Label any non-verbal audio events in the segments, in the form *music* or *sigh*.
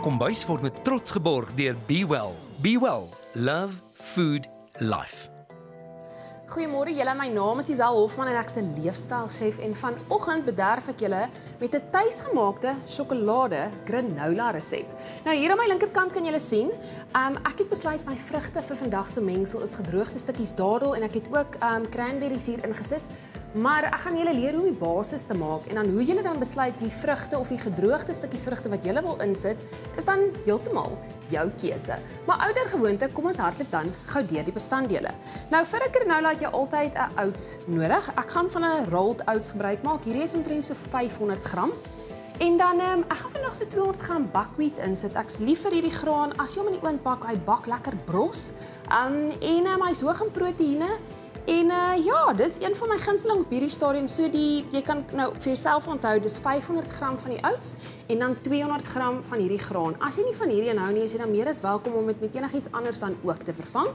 Kombuis word met trots geborg deur Be Well. Be Well, love, food, life. Goeiemôre julle, my naam is Isel Hofman en ek's 'n leefstylchef en vanoggend bederf ek julle met 'n tuisgemaakte sjokolade granola resep. Nou hier aan my linkerkant kan julle sien, um, ek het besluit my vrugte vir vandag se mengsel is gedroogde stukkies dadel en ek het ook um, cranberries hier ingesit. Maar ek gaan julle leer hoe om die basis te maak en dan hoe julle dan besluit die vrugte of die gedroogde stukkies vrugte wat julle wil insit, is dan heeltemal jou keuse. Maar ouer gewoonte, kom ons hardloop dan gou deur die bestanddele. Nou vir 'n granola het jy altyd 'n oats nodig. Ek gaan van 'n rolled oats gebruik maak. Hierdie is omtrent so 500 gram. En dan um, ek gaan vandag so 200 gram buckwheat insit. Ek's lief vir hierdie graan. As jy hom in die oond bak, hy bak lekker bros. Um en um, hy's hoog in proteïene En uh ja, dis een van my gunsteling op hierdie stadium. So die jy kan nou vir jouself onthou, dis 500 gram van die oats en dan 200 gram van hierdie graan. As jy nie van hierdie inhou nie, is jy dan meer as welkom om dit met enigiets anders dan ook te vervang.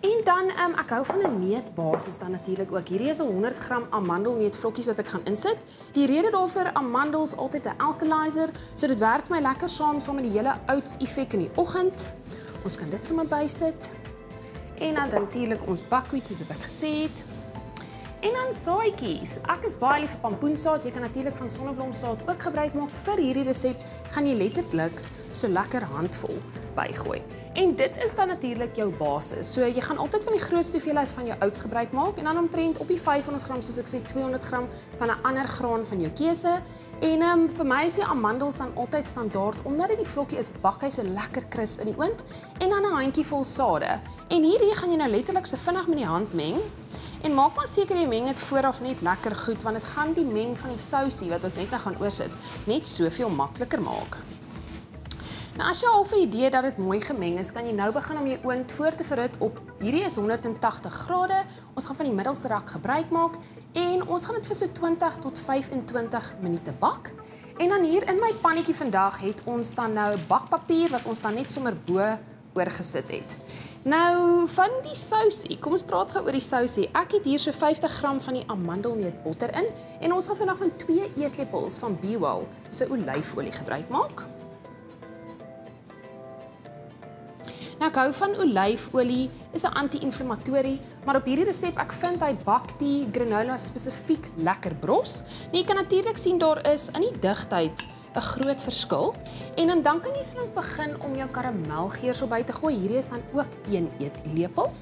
En dan um, ek hou van 'n meetbasis dan natuurlik ook. Hierdie is 'n 100 gram amandelmeetvlokkies wat ek gaan insit. Die rede daarvoor amandels altyd 'n alkalizer, so dit werk my lekker saam saam met die hele oats effek in die oggend. Ons kan dit sommer bysit. En dan natuurlik ons buckwheat soos ek gesê het. En dan saaitjies. Ek is baie lief vir pampoensaad. Jy kan natuurlik van sonneblomsaad ook gebruik maak vir hierdie resep. Gaan jy letterlik so lekker handvol bygooi. En dit is dan natuurlik jou basis. So jy gaan altyd van die grootste hoeveelheid van jou oats gebruik maak en dan omtrent op die 500 gram soos ek sê 200 gram van 'n ander graan van jou keuse. En ehm um, vir my is die amandels dan altyd standaard omdat dit die vlokkie is bak hy so lekker krisp in die oond en dan 'n handjie vol sade. En hierdie gaan jy nou letterlik so vinnig met die hand meng. En maak maar seker jy meng dit vooraf net lekker goed want dit gaan die meng van die sousie wat ons net nou gaan oorsit net soveel makliker maak. Nou as jy al 'n idee dat dit mooi gemeng is, kan jy nou begin om jou oond voor te verhit op hierdie is 180 grade. Ons gaan van die middelste rak gebruik maak en ons gaan dit vir so 20 tot 25 minute bak. En dan hier in my pannetjie vandag het ons dan nou bakpapier wat ons dan net sommer bo oorgesit het. Nou van die sousie, kom ons praat gou oor die sousie. Ek het hier so 50 gram van die amandelneutbotter in en ons gaan vandag van 2 eetlepels van Bewell se olyfolie gebruik maak. Nou ek hou van olyfolie, is 'n anti-inflammatorie, maar op hierdie resep ek vind hy bak die granola spesifiek lekker bros. Nou jy kan natuurlik sien daar is in die digtheid 'n groot verskil. En dan kan jy slim begin om jou karamelgeurs op by te gooi. Hierdie is dan ook 1 eetlepel.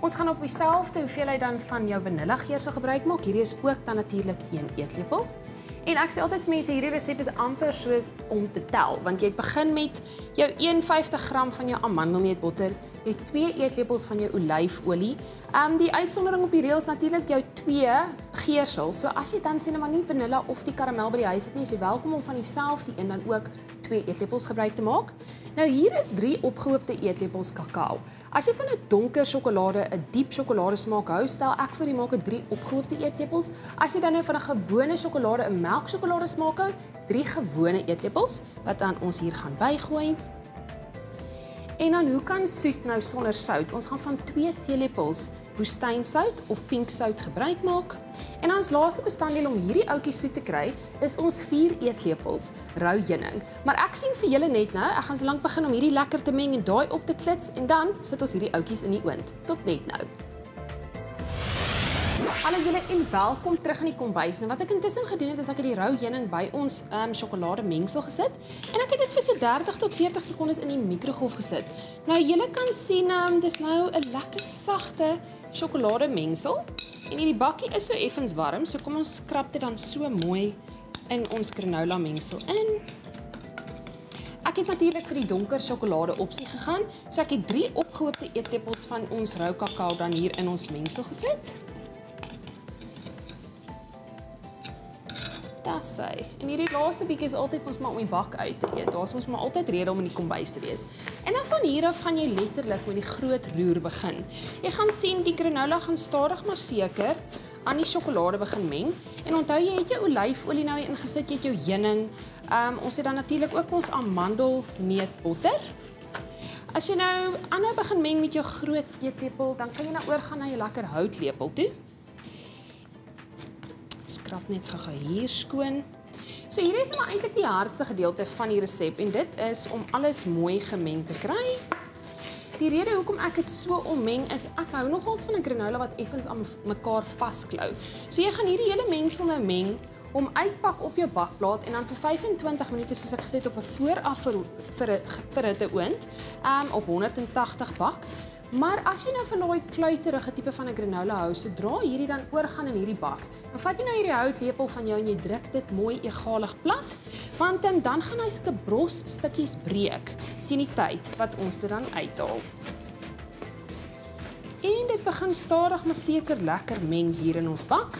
Ons gaan op dieselfde hoeveelheid dan van jou vanillageurs gebruik maak. Hierdie is ook dan natuurlik 1 eetlepel. En ek sê altyd vir mense hierdie resep is amper soos om te tel want jy begin met jou 150 gram van jou amandelneutbotter, jy 2 eetlepels van jou olyfolie. Um die uitsondering op die reëls natuurlik jou 2 geursel. So as jy dan sê net maar nie vanilla of die karamel by die huis het nie, is jy welkom om van dieselfde een dan ook 2 eetlepels gebruik te maak. Nou hier is 3 opgehoopte eetlepels kakao. As jy van 'n donker sjokolade 'n diep sjokolade smaak hou, stel ek vir jy maak 'n 3 opgehoopte eetlepels. As jy dan nou van 'n gewone sjokolade 'n melksjokolade smaak hou, 3 gewone eetlepels wat dan ons hier gaan bygooi. En dan hoe kan soet nou sonder sout? Ons gaan van 2 teelepels woestynsout of pinksout gebruik maak. En ons laaste bestanddeel om hierdie ouetjie soet te kry, is ons 4 eetlepels rou heuning. Maar ek sien vir julle net nou, ek gaan so lank begin om hierdie lekker te meng en daai op te klits en dan sit ons hierdie ouetjies in die oond. Tot net nou. Hallo julle en welkom terug in die kombuis. Nou wat ek intussen gedoen het is ek het die rou heuning by ons ehm um, sjokolade mengsel gesit en ek het dit vir so 30 tot 40 sekondes in die mikrogolf gesit. Nou julle kan sien ehm um, dis nou 'n lekker sagte sjokolade mengsel en hierdie bakkie is so effens warm, so kom ons skrap dit dan so mooi in ons granola mengsel in. Ek het natuurlik vir die donker sjokolade opsie gegaan. So ek het 3 opgehoopte eetlepels van ons rou kakao dan hier in ons mengsel gesit. Das sy. En hierdie laaste bietjie is altyd ons maar om die bak uit te eet. Daar's mos maar altyd rede om in die kombuis te wees. En dan van hier af gaan jy letterlik met die groot roer begin. Jy gaan sien die granola gaan stadig maar seker aan die sjokolade begin meng. En onthou jy het jou olyfolie nou ingesit, jy het jou heuning. Um ons het dan natuurlik ook ons amandelneutbotter. As jy nou aanhou begin meng met jou groot eetlepel, dan kan jy nou oorgaan na jou lekker houtlepel toe skrap net gou-gou hier skoon. So hier is nou eintlik die hardste gedeelte van die resep en dit is om alles mooi gemeng te kry. Die rede hoekom ek dit so ommeng is ek hou nogals van 'n granola wat effens aan mekaar vasklou. So jy gaan hierdie hele mengsel nou meng om uitpak op jou bakplaat en dan vir 25 minute soos ek gesê het op 'n vooraf vir vir 'n oond, um op 180 bak. Maar as jy nou van daai kluiterige tipe van 'n granola hou, sodra hierdie dan oorgaan in hierdie bak, dan vat jy nou hierdie houtlepel van jou en jy druk dit mooi egalig plat, want dan dan gaan hy sulke bros stukkies breek teen die tyd wat ons dit dan uithaal. En dit begin stadig maar seker lekker meng hier in ons bak.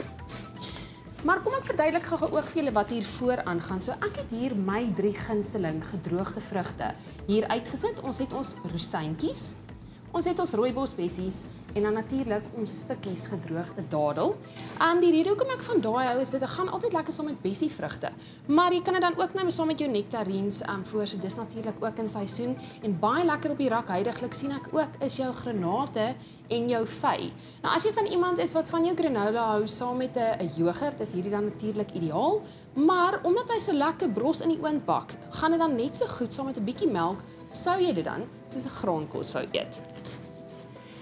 Maar kom ek verduidelik gou-gou ook vir julle wat hier voor aangaan. So ek het hier my drie gunsteling gedroogde vrugte hier uitgesit. Ons het ons rosientjies, ons het ons rooibosbessies en dan natuurlik ons stukkies gedroogde dadel. Um die rede hoekom ek van daai hou is dit gaan altyd lekker saam met bessievrugte. Maar jy kan dit dan ook nou saam met jou nektarines um voor so dis natuurlik ook in seisoen en baie lekker op die rak heidaglik sien ek ook is jou granate en jou vy. Nou as jy van iemand is wat van jou granola hou saam met 'n jogurt, is hierdie dan natuurlik ideaal. Maar omdat hy so lekker bros in die oond bak, gaan dit dan net so goed saam met 'n bietjie melk, sou jy dit dan soos 'n graankos wou eet.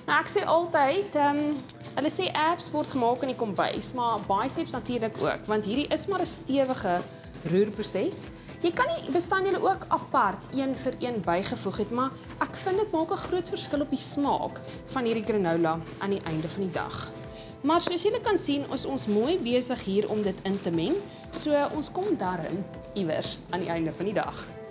Nou ek sê altyd, ehm um, hulle sê apps word gemaak in die kombuis, maar biceps natuurlik ook, want hierdie is maar 'n stewige roerproses. Jy kan nie bestanddele ook apart een vir een bygevoeg het, maar ek vind dit maak 'n groot verskil op die smaak van hierdie granola aan die einde van die dag. Maar soos julle kan sien, is ons mooi besig hier om dit in te meng. So ons kom daarin iewers aan die einde van die dag.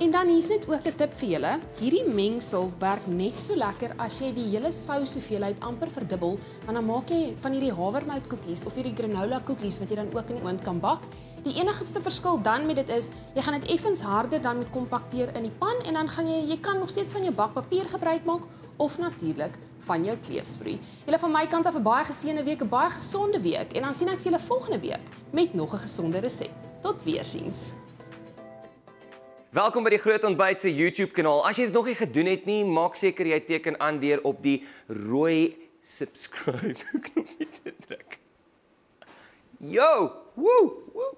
En dan hier's net ook 'n tip vir julle. Hierdie mengsel werk net so lekker as jy die hele sous hoeveelheid amper verdubbel, want dan maak jy van hierdie havermoutkoekies of hierdie granola koekies wat jy dan ook in die oond kan bak. Die enigste verskil dan met dit is, jy gaan dit effens harder dan kompakteer in die pan en dan gaan jy jy kan nog steeds van jou bakpapier gebruik maak of natuurlik van jou kleefsprei. Julle van my kant af 'n baie geseënde week, 'n baie gesonde week en dan sien ek julle volgende week met nog 'n gesonde resep. Tot weer siens. Welkom by die Groot Ontbyt se YouTube kanaal. As jy dit nog nie gedoen het nie, maak seker jy teken aan deur op die rooi subscribe *laughs* knoppie te druk. Yo, woe, woe.